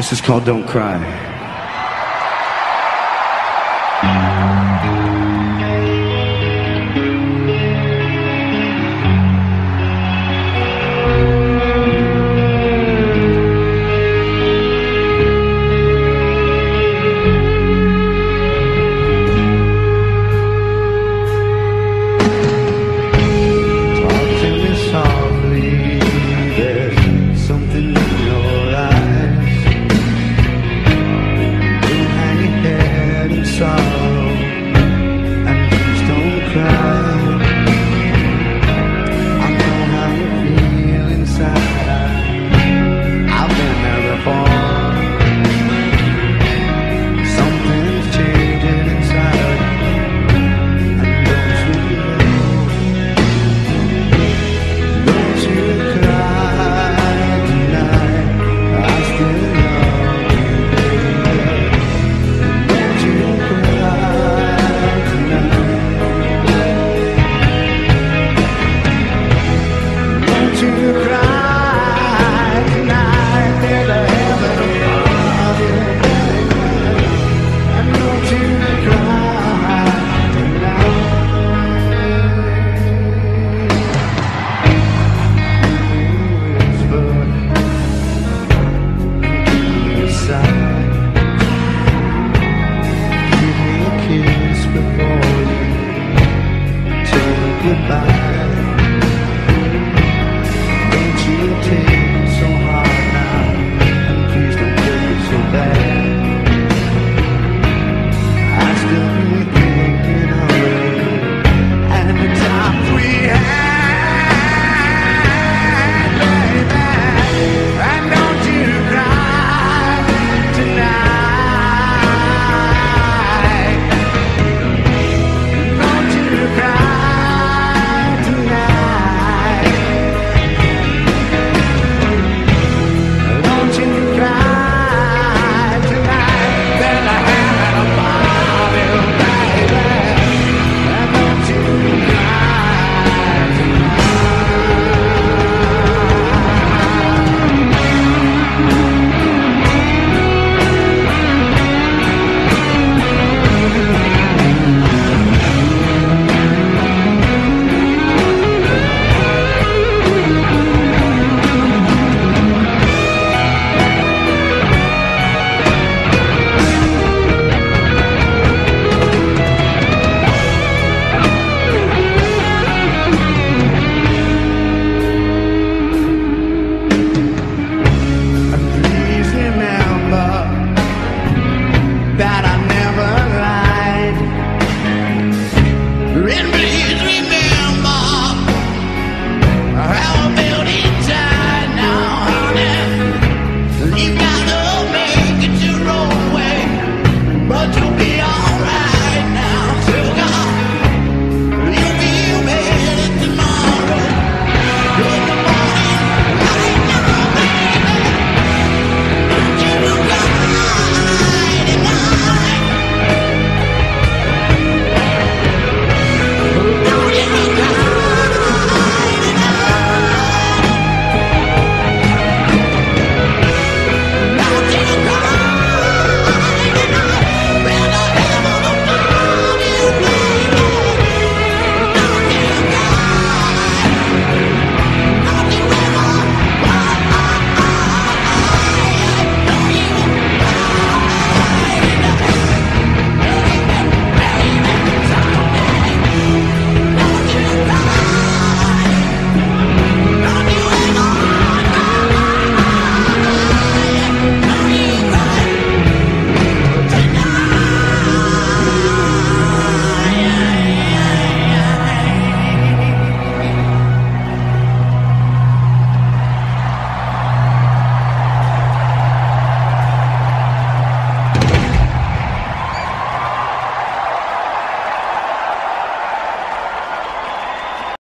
This is called Don't Cry. shine.